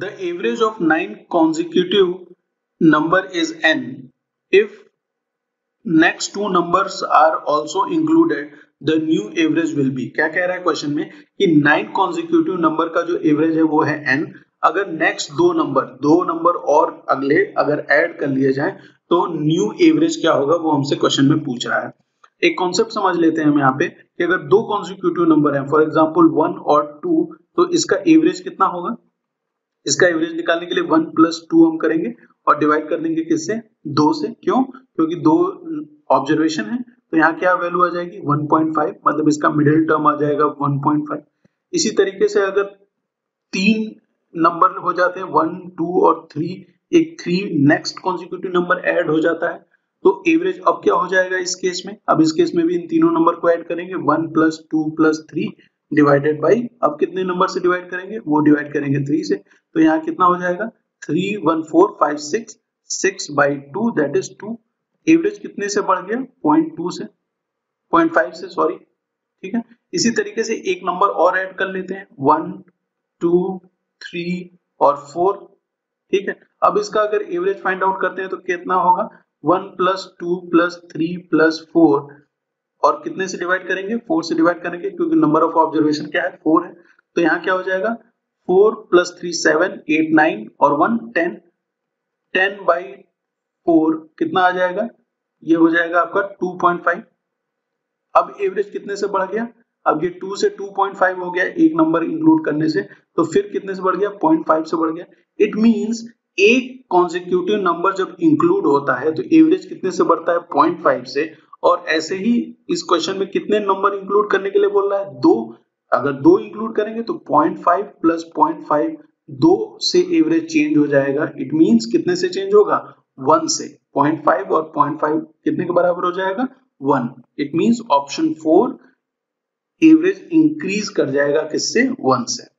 The average of nine consecutive number is n. If next two numbers are also included, the new average will be. क्या कह रहा है question में? कि nine consecutive number का जो एवरेज है, वो है n. अगर नेक्स्ट दो नंबर दो नंबर और अगले अगर ऐड कर लिए जाए तो न्यू एवरेज क्या होगा, वो हमसे क्वेश्चन में पूछ रहा है। एक कॉन्सेप्ट समझ लेते हैं हम यहाँ पे कि अगर दो कॉन्जिक्यूटिव नंबर हैं फॉर एग्जांपल वन और टू तो इसका एवरेज कितना होगा? इसका एवरेज निकालने के लिए वन प्लस टू हम करेंगे और डिवाइड कर देंगे किससे? दो से। क्यों? क्योंकि दो ऑब्जर्वेशन है। तो यहाँ क्या वैल्यू आ जाएगी? 1.5 मतलब इसका मिडिल टर्म आ जाएगा 1.5 इसी तरीके से अगर तीन नंबर हो जाते हैं वन टू और थ्री एक three next consecutive number add हो जाता है। तो एवरेज अब क्या हो जाएगा इस केस में? अब इस केस में भी इन तीनों नंबर को ऐड करेंगे। One plus two plus three divided by अब कितने नंबर से डिवाइड करेंगे? वो डिवाइड करेंगे थ्री से। तो यहाँ कितना हो जाएगा? Three one four five six six by two that is two average कितने से बढ़ गया? पॉइंट टू से। पॉइंट फाइव से सॉरी ठीक है? इसी तरीके से एक नंबर और ऐड कर लेते हैं। वन टू थ्री और फोर ठीक है? अब इसका अगर एवरेज फाइंड आउट करते हैं तो कितना होगा? One plus two plus three plus four और कितने से डिवाइड करेंगे? फोर से डिवाइड करेंगे, क्योंकि नंबर ऑफ़ ऑब्जर्वेशन क्या है? फोर है। तो यहाँ क्या हो जाएगा? Four plus three seven, eight nine और one ten. Ten by four कितना आ जाएगा? ये हो जाएगा आपका टू पॉइंट फाइव। अब एवरेज कितने से बढ़ गया? अब ये टू से टू पॉइंट फाइव हो गया एक नंबर इंक्लूड करने से तो फिर कितने से बढ़ गया? पॉइंट फाइव से बढ़ गया। इट मींस एक कॉन्सिक्यूटिव नंबर जब इंक्लूड होता है तो एवरेज कितने से बढ़ता है? पॉइंट फाइव से। और ऐसे ही इस क्वेश्चन में कितने नंबर इंक्लूड करने के लिए बोल रहा है? दो। अगर दो इंक्लूड करेंगे तो point five plus point five दो से एवरेज चेंज हो जाएगा। इट मींस कितने से चेंज होगा? वन से। पॉइंट फाइव और पॉइंट फाइव कितने के बराबर हो जाएगा? One it means option four average increase कर जाएगा किससे? वन से।